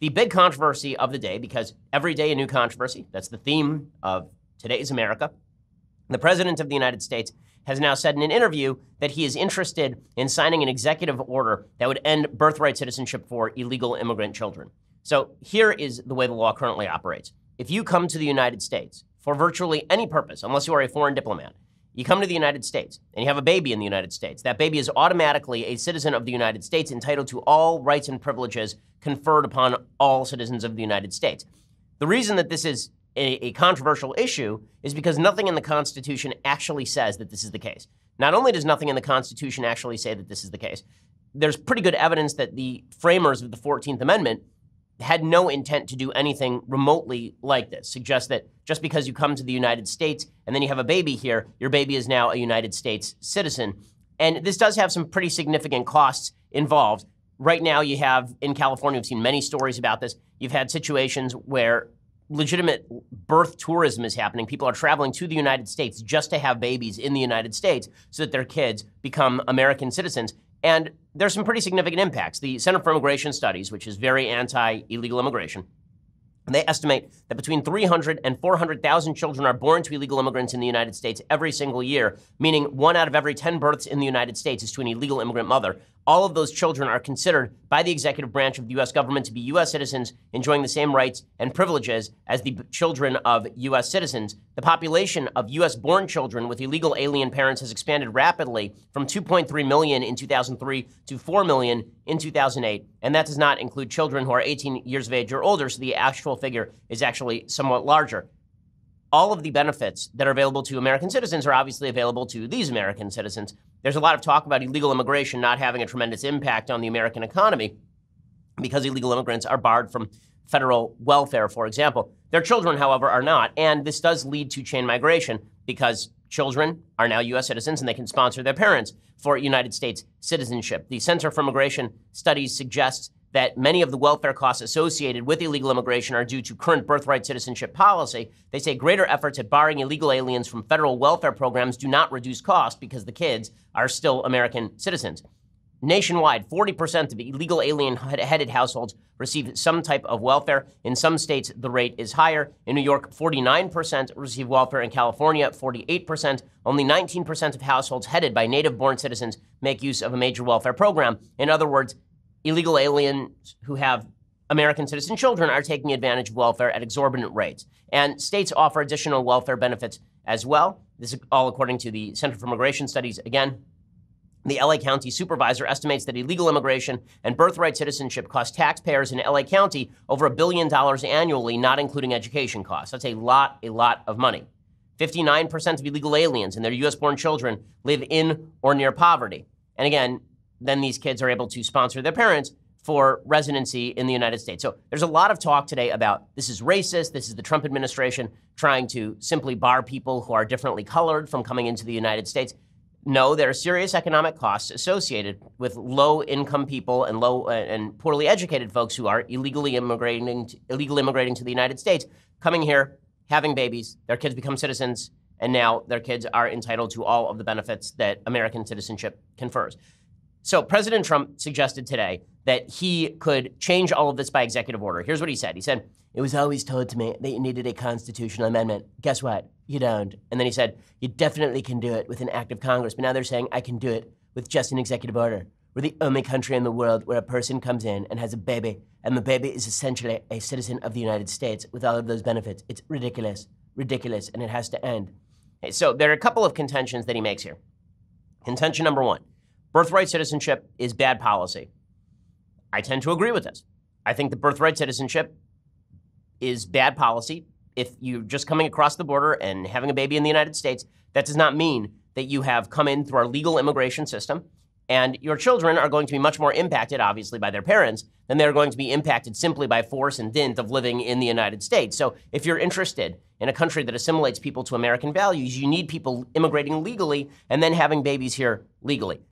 The big controversy of the day, because every day a new controversy, that's the theme of today's America. The President of the United States has now said in an interview that he is interested in signing an executive order that would end birthright citizenship for illegal immigrant children. So here is the way the law currently operates. If you come to the United States for virtually any purpose, unless you are a foreign diplomat, you come to the United States and you have a baby in the United States. That baby is automatically a citizen of the United States entitled to all rights and privileges conferred upon all citizens of the United States. The reason that this is a, a, controversial issue is because nothing in the Constitution actually says that this is the case. Not only does nothing in the Constitution actually say that this is the case, there's pretty good evidence that the framers of the 14th Amendment had no intent to do anything remotely like this. Suggests that just because you come to the United States and then you have a baby here, your baby is now a United States citizen. And this does have some pretty significant costs involved. Right now, you have in California, we've seen many stories about this. You've had situations where legitimate birth tourism is happening. People are traveling to the United States just to have babies in the United States so that their kids become American citizens. And there's some pretty significant impacts. The Center for Immigration Studies, which is very anti illegal immigration, they estimate that between 300 and 400,000 children are born to illegal immigrants in the United States every single year, meaning one out of every 10 births in the United States is to an illegal immigrant mother all of those children are considered by the executive branch of the U.S. government to be U.S. citizens, enjoying the same rights and privileges as the children of U.S. citizens. The population of U.S. born children with illegal alien parents has expanded rapidly from 2.3 million in 2003 to 4 million in 2008. And that does not include children who are 18 years of age or older, so the actual figure is actually somewhat larger all of the benefits that are available to American citizens are obviously available to these American citizens. There's a lot of talk about illegal immigration not having a tremendous impact on the American economy because illegal immigrants are barred from federal welfare, for example. Their children, however, are not. And this does lead to chain migration because children are now U.S. citizens and they can sponsor their parents for United States citizenship. The Center for Immigration Studies suggests that many of the welfare costs associated with illegal immigration are due to current birthright citizenship policy. They say greater efforts at barring illegal aliens from federal welfare programs do not reduce costs because the kids are still American citizens. Nationwide, 40% of illegal alien headed households receive some type of welfare. In some states, the rate is higher. In New York, 49% receive welfare. In California, 48%. Only 19% of households headed by native born citizens make use of a major welfare program. In other words, illegal aliens who have American citizen children are taking advantage of welfare at exorbitant rates. And states offer additional welfare benefits as well. This is all according to the Center for Immigration Studies. Again, the LA County supervisor estimates that illegal immigration and birthright citizenship cost taxpayers in LA County over a billion dollars annually, not including education costs. That's a lot, a lot of money. 59% of illegal aliens and their U.S. born children live in or near poverty. And again, then these kids are able to sponsor their parents for residency in the United States. So there's a lot of talk today about this is racist, this is the Trump administration trying to simply bar people who are differently colored from coming into the United States. No, there are serious economic costs associated with low income people and low uh, and poorly educated folks who are illegally immigrating to, immigrating to the United States, coming here, having babies, their kids become citizens, and now their kids are entitled to all of the benefits that American citizenship confers. So President Trump suggested today that he could change all of this by executive order. Here's what he said. He said, It was always told to me that you needed a constitutional amendment. Guess what? You don't. And then he said, You definitely can do it with an act of Congress. But now they're saying, I can do it with just an executive order. We're the only country in the world where a person comes in and has a baby, and the baby is essentially a citizen of the United States with all of those benefits. It's ridiculous, ridiculous, and it has to end. Okay, so there are a couple of contentions that he makes here. Contention number one birthright citizenship is bad policy. I tend to agree with this. I think that birthright citizenship is bad policy. If you're just coming across the border and having a baby in the United States, that does not mean that you have come in through our legal immigration system. And your children are going to be much more impacted, obviously, by their parents than they're going to be impacted simply by force and dint of living in the United States. So if you're interested in a country that assimilates people to American values, you need people immigrating legally and then having babies here legally.